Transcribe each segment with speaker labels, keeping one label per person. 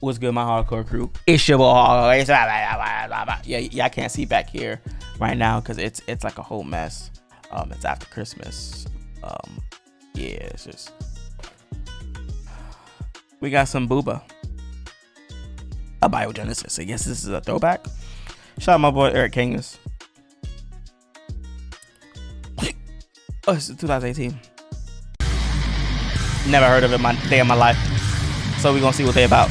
Speaker 1: What's good, my hardcore crew? It's your boy. Yeah, y'all can't see back here right now because it's it's like a whole mess. Um, it's after Christmas. Um, yeah, it's just we got some Boobah. A biogenesis. I guess this is a throwback. Shout out my boy Eric Kangas. oh, it's 2018. Never heard of it my day in my life. So we're gonna see what they about.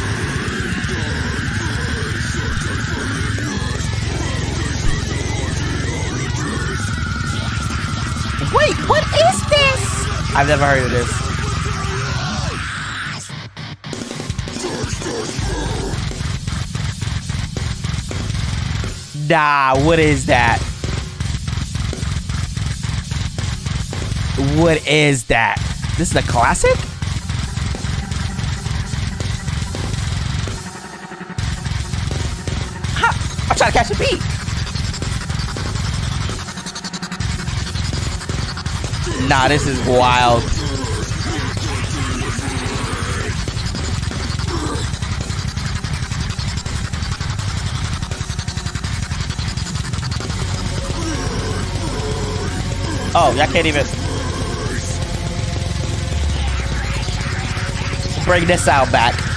Speaker 1: I've never heard of this. Nah, what is that? What is that? This is a classic? Ha! I'm trying to catch a beat. Nah, this is wild. Oh, I can't even bring this out back.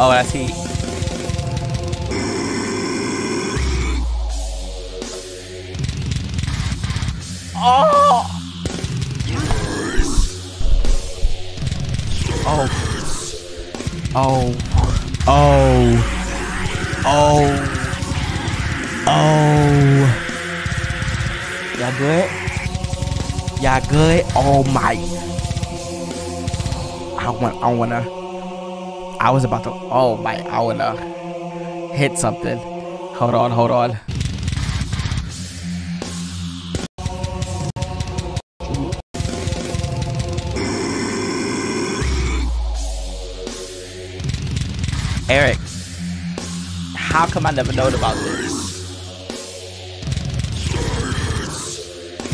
Speaker 1: Oh, that's. Oh! Oh. Oh. Oh. Oh. Oh. Y'all good? Y'all good? Oh my. I want I wanna I was about to oh my I wanna hit something. Hold on, hold on. Eric, how come I never known about this?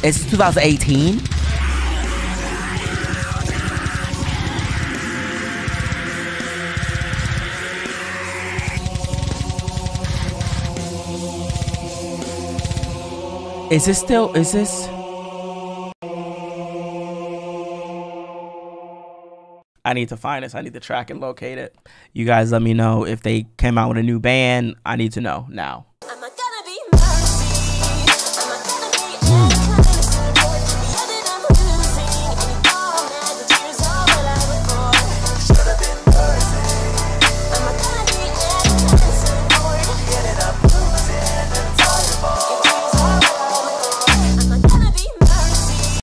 Speaker 1: It's 2018? Is this still, is this? Need to find this. I need to track and locate it. You guys let me know if they came out with a new band. I need to know now.